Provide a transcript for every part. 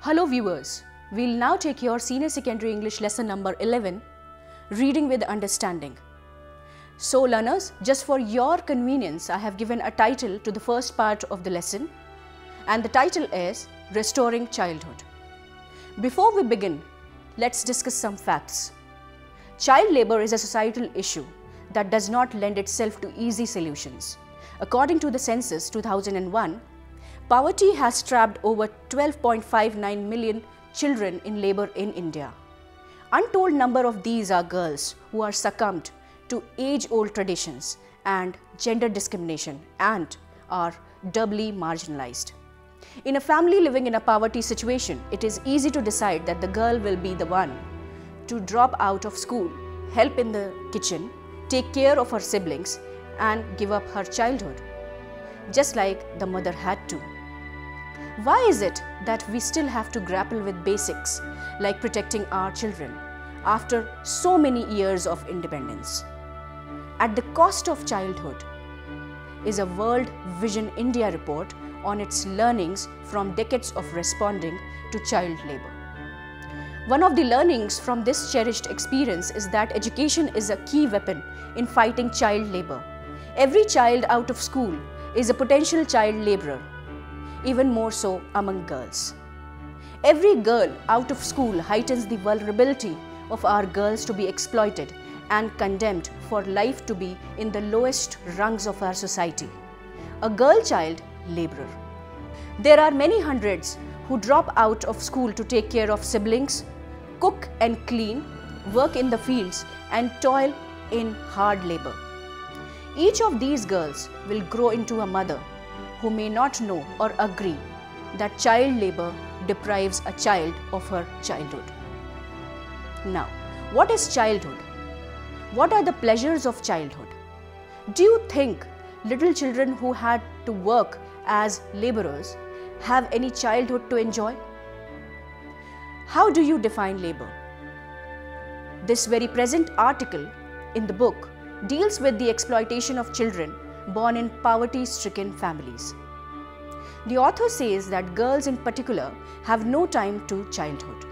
Hello viewers, we'll now take your Senior Secondary English lesson number 11, Reading with Understanding. So learners, just for your convenience, I have given a title to the first part of the lesson and the title is Restoring Childhood. Before we begin, let's discuss some facts. Child labor is a societal issue that does not lend itself to easy solutions. According to the census 2001, poverty has trapped over 12.59 million children in labor in India. Untold number of these are girls who are succumbed to age-old traditions and gender discrimination and are doubly marginalized. In a family living in a poverty situation, it is easy to decide that the girl will be the one to drop out of school, help in the kitchen, take care of her siblings and give up her childhood, just like the mother had to. Why is it that we still have to grapple with basics like protecting our children after so many years of independence? At the cost of childhood is a World Vision India report on its learnings from decades of responding to child labor. One of the learnings from this cherished experience is that education is a key weapon in fighting child labor. Every child out of school is a potential child laborer, even more so among girls. Every girl out of school heightens the vulnerability of our girls to be exploited and condemned for life to be in the lowest rungs of our society. A girl child laborer. There are many hundreds who drop out of school to take care of siblings, cook and clean, work in the fields and toil in hard labor. Each of these girls will grow into a mother who may not know or agree that child labor deprives a child of her childhood. Now, what is childhood? What are the pleasures of childhood? Do you think little children who had to work as laborers have any childhood to enjoy? How do you define labor? This very present article in the book deals with the exploitation of children born in poverty stricken families. The author says that girls in particular have no time to childhood.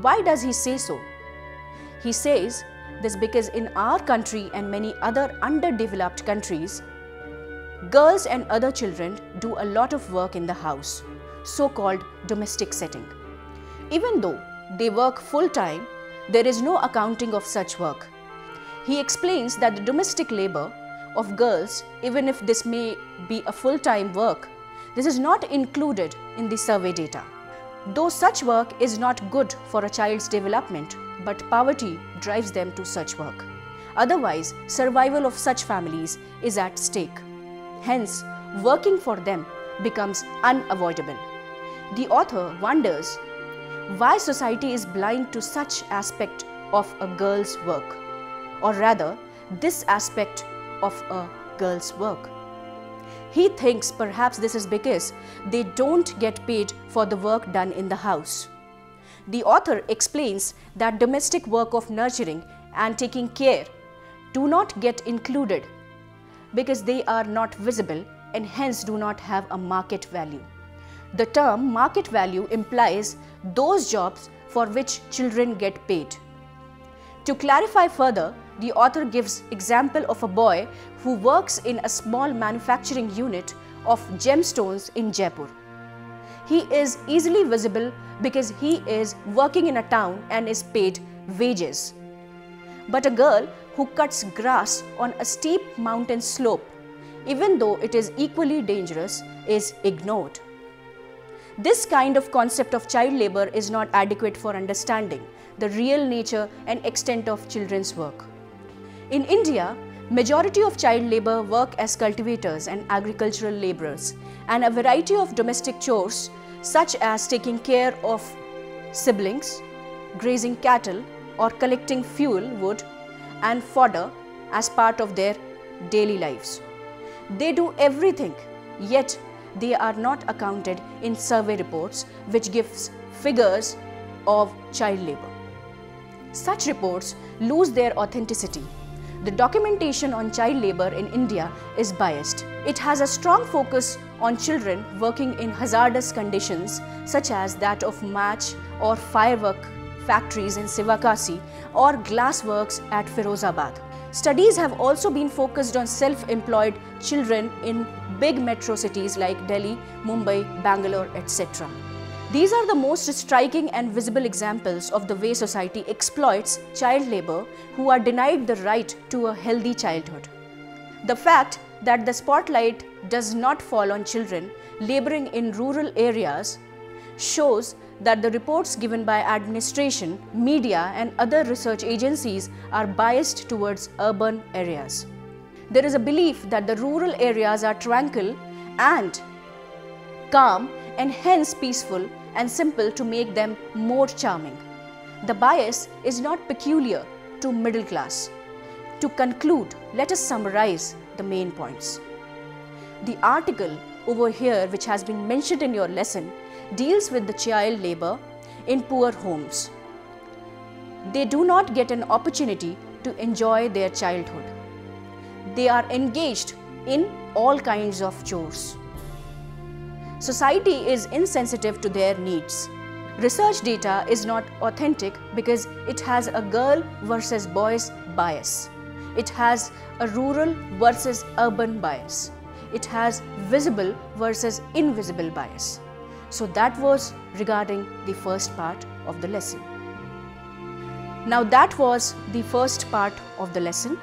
Why does he say so? He says this because in our country and many other underdeveloped countries, girls and other children do a lot of work in the house, so called domestic setting. Even though they work full time, there is no accounting of such work. He explains that the domestic labor of girls, even if this may be a full time work, this is not included in the survey data. Though such work is not good for a child's development, but poverty drives them to such work. Otherwise, survival of such families is at stake. Hence, working for them becomes unavoidable. The author wonders why society is blind to such aspect of a girl's work, or rather, this aspect of a girl's work. He thinks perhaps this is because they don't get paid for the work done in the house. The author explains that domestic work of nurturing and taking care do not get included because they are not visible and hence do not have a market value. The term market value implies those jobs for which children get paid. To clarify further, the author gives example of a boy who works in a small manufacturing unit of gemstones in Jaipur. He is easily visible because he is working in a town and is paid wages. But a girl who cuts grass on a steep mountain slope, even though it is equally dangerous, is ignored. This kind of concept of child labor is not adequate for understanding the real nature and extent of children's work. In India, majority of child labor work as cultivators and agricultural laborers and a variety of domestic chores such as taking care of siblings, grazing cattle or collecting fuel, wood and fodder as part of their daily lives. They do everything, yet they are not accounted in survey reports which gives figures of child labor. Such reports lose their authenticity. The documentation on child labor in India is biased. It has a strong focus on children working in hazardous conditions such as that of match or firework factories in Sivakasi or glassworks at Firozabad. Studies have also been focused on self-employed children in big metro cities like Delhi, Mumbai, Bangalore, etc. These are the most striking and visible examples of the way society exploits child labor who are denied the right to a healthy childhood. The fact that the spotlight does not fall on children laboring in rural areas shows that the reports given by administration, media and other research agencies are biased towards urban areas. There is a belief that the rural areas are tranquil and calm and hence peaceful and simple to make them more charming. The bias is not peculiar to middle class. To conclude, let us summarize the main points. The article over here which has been mentioned in your lesson deals with the child labor in poor homes. They do not get an opportunity to enjoy their childhood. They are engaged in all kinds of chores. Society is insensitive to their needs. Research data is not authentic because it has a girl versus boys bias. It has a rural versus urban bias. It has visible versus invisible bias. So that was regarding the first part of the lesson. Now that was the first part of the lesson.